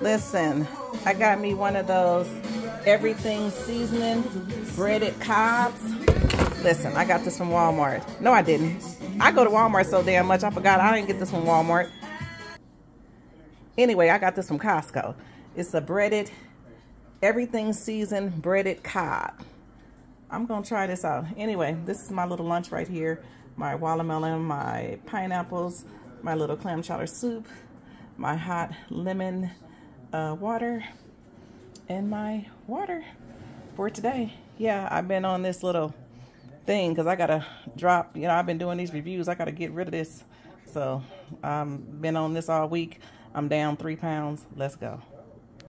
Listen, I got me one of those everything seasoning breaded cods. Listen, I got this from Walmart. No, I didn't. I go to Walmart so damn much, I forgot I didn't get this from Walmart. Anyway, I got this from Costco. It's a breaded, everything seasoned breaded cod. I'm going to try this out. Anyway, this is my little lunch right here. My watermelon, my pineapples, my little clam chowder soup, my hot lemon uh, water, and my water for today. Yeah, I've been on this little thing because I got to drop, you know, I've been doing these reviews. I got to get rid of this. So I've um, been on this all week. I'm down three pounds. Let's go.